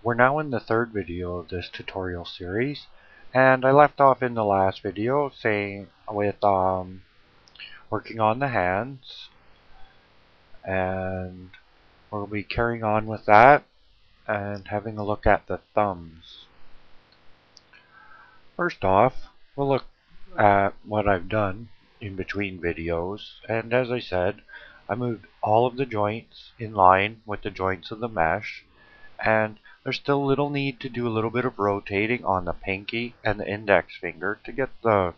We're now in the third video of this tutorial series and I left off in the last video saying with um, working on the hands and we'll be carrying on with that and having a look at the thumbs. First off, we'll look at what I've done in between videos and as I said I moved all of the joints in line with the joints of the mesh and there's still a little need to do a little bit of rotating on the pinky and the index finger to get the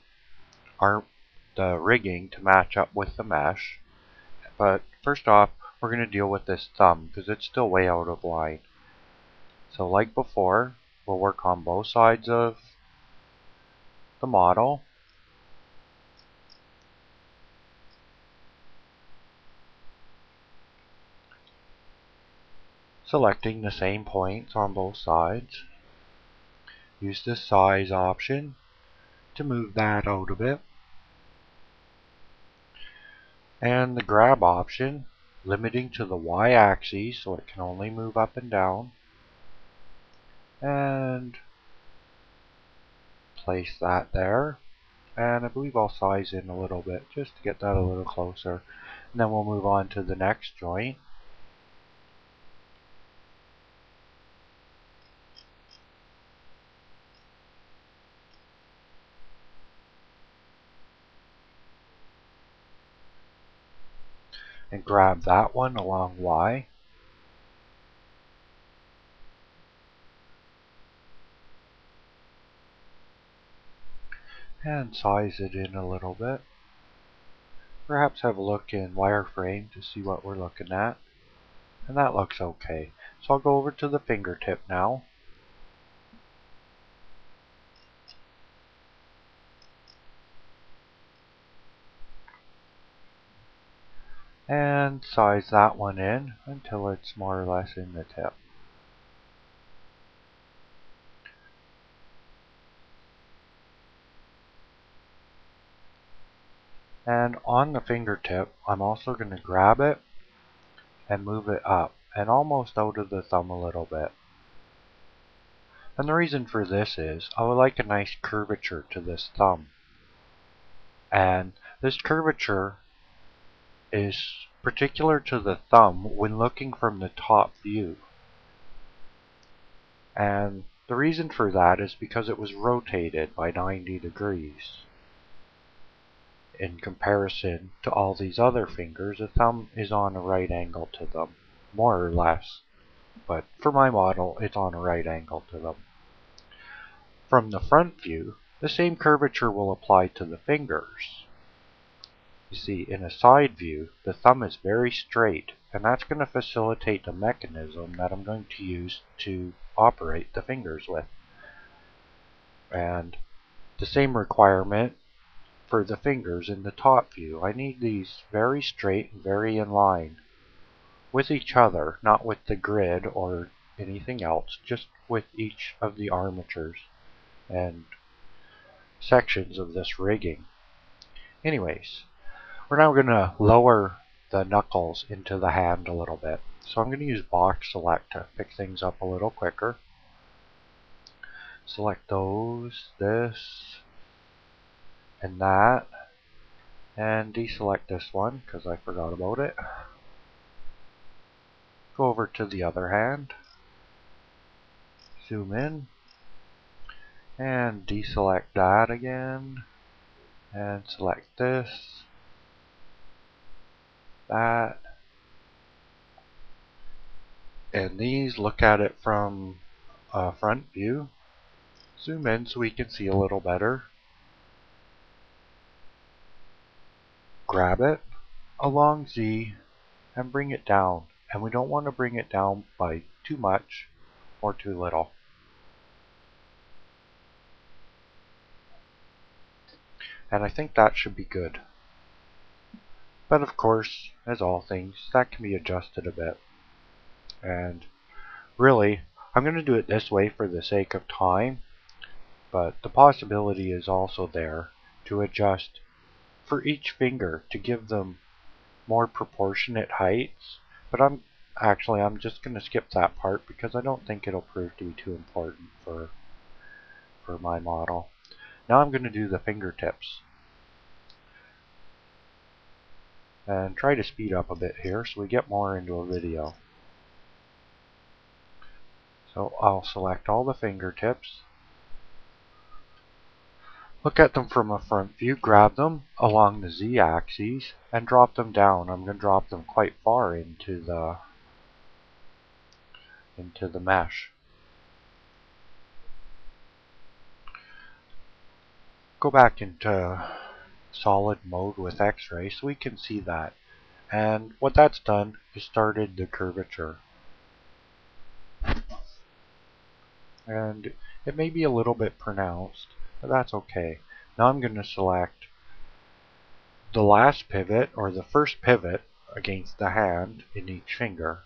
arm, the rigging to match up with the mesh. But first off, we're going to deal with this thumb because it's still way out of line. So like before, we'll work on both sides of the model selecting the same points on both sides. Use the size option to move that out a bit. And the grab option, limiting to the y-axis so it can only move up and down. And place that there. And I believe I'll size in a little bit just to get that a little closer. And then we'll move on to the next joint. And grab that one along Y. And size it in a little bit. Perhaps have a look in wireframe to see what we're looking at. And that looks okay. So I'll go over to the fingertip now. And size that one in until it's more or less in the tip. And on the fingertip, I'm also going to grab it and move it up and almost out of the thumb a little bit. And the reason for this is I would like a nice curvature to this thumb. And this curvature is particular to the thumb when looking from the top view. And the reason for that is because it was rotated by 90 degrees. In comparison to all these other fingers, the thumb is on a right angle to them, more or less. But for my model, it's on a right angle to them. From the front view, the same curvature will apply to the fingers. You see, in a side view, the thumb is very straight, and that's going to facilitate the mechanism that I'm going to use to operate the fingers with. And the same requirement for the fingers in the top view. I need these very straight and very in line with each other, not with the grid or anything else, just with each of the armatures and sections of this rigging. Anyways, we're now going to lower the knuckles into the hand a little bit. So I'm going to use box select to pick things up a little quicker. Select those, this, and that. And deselect this one because I forgot about it. Go over to the other hand. Zoom in. And deselect that again. And select this that. And these, look at it from a front view. Zoom in so we can see a little better. Grab it along Z and bring it down. And we don't want to bring it down by too much or too little. And I think that should be good. But of course, as all things, that can be adjusted a bit. And really, I'm going to do it this way for the sake of time, but the possibility is also there to adjust for each finger to give them more proportionate heights. But I'm actually I'm just going to skip that part because I don't think it'll prove to be too important for, for my model. Now I'm going to do the fingertips. And try to speed up a bit here so we get more into a video. So I'll select all the fingertips. Look at them from a front view, grab them along the z-axis and drop them down. I'm going to drop them quite far into the into the mesh. Go back into solid mode with x-ray so we can see that. And what that's done is started the curvature. And it may be a little bit pronounced, but that's okay. Now I'm going to select the last pivot or the first pivot against the hand in each finger.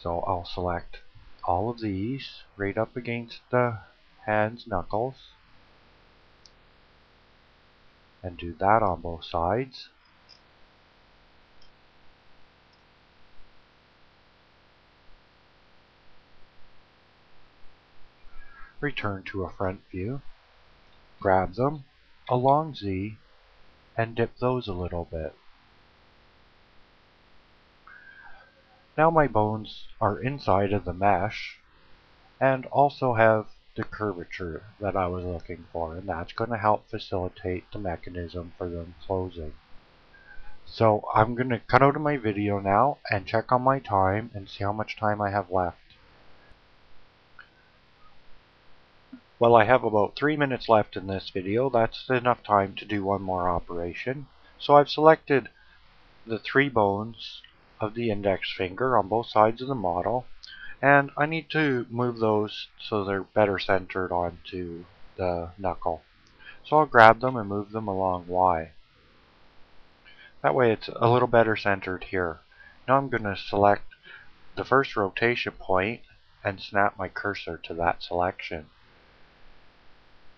So I'll select all of these right up against the hand's knuckles and do that on both sides. return to a front view, grab them along Z, and dip those a little bit. Now my bones are inside of the mesh and also have the curvature that I was looking for and that's going to help facilitate the mechanism for them closing. So I'm going to cut out of my video now and check on my time and see how much time I have left. Well, I have about three minutes left in this video. That's enough time to do one more operation. So I've selected the three bones of the index finger on both sides of the model. And I need to move those so they're better centered onto the knuckle. So I'll grab them and move them along Y. That way it's a little better centered here. Now I'm going to select the first rotation point and snap my cursor to that selection.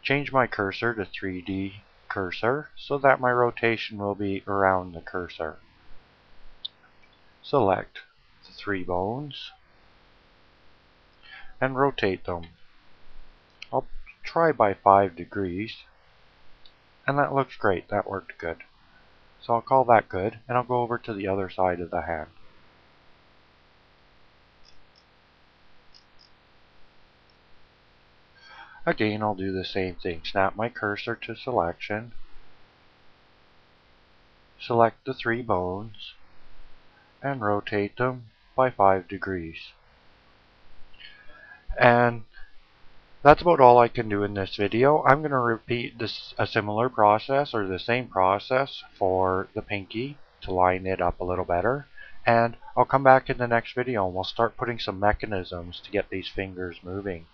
Change my cursor to 3D cursor so that my rotation will be around the cursor. Select the three bones and rotate them. I'll try by 5 degrees and that looks great, that worked good. So I'll call that good and I'll go over to the other side of the hand. Again, I'll do the same thing. Snap my cursor to selection. Select the three bones and rotate them by 5 degrees. And that's about all I can do in this video. I'm going to repeat this a similar process or the same process for the pinky to line it up a little better. And I'll come back in the next video and we'll start putting some mechanisms to get these fingers moving.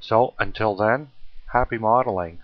So until then, happy modeling.